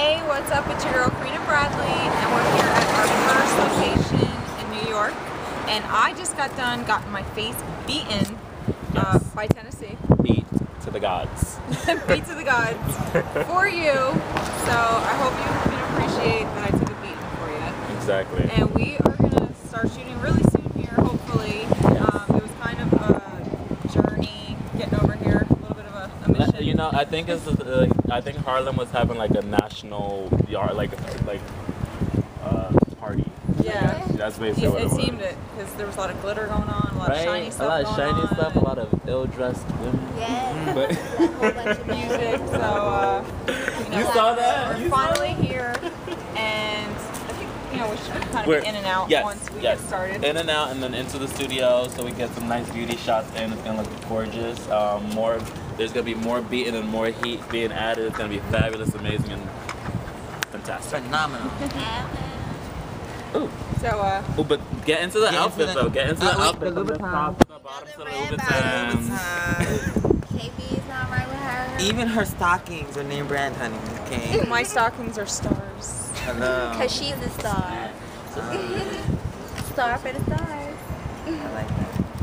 Hey, what's up? It's your girl Karina Bradley, and we're here at our first location in New York. And I just got done, got my face beaten uh, by Tinisee. Beat to the gods. Beat to the gods for you. So I hope you can appreciate that I took a beating for you. Exactly. And we are gonna start shooting really soon here, hopefully. Um, it was kind of a journey getting over here, a little bit of a, a mission. You know, I think it's uh, I think Harlem was having like a national yard like like uh, party. Yeah. That's It, basically what it, it was. seemed it because there was a lot of glitter going on, a lot right? of shiny stuff. a lot of going shiny on, stuff, a lot of ill-dressed women. Yes. But a whole bunch of music. So uh, you, know, You saw that? You saw finally here, and I think know we should kind of We're- be in and out yes, once we yes. get started. In and out, and then into the studio, so we get some nice beauty shots in. It's gonna look gorgeous. Um, more, there's gonna be more beating and more heat being added. It's gonna be fabulous, amazing, and fantastic. Phenomenal. Ooh, So uh, Ooh, but get into the Get into outfit the- though. Get into Uh, the outfit. the from the top to the bottom to the Red Louboutins. KB is not right with her. Even her stockings are name brand, honey. Okay. my stockings are stars. Hello. Because she's a star. Uh, Star for the stars. I like that.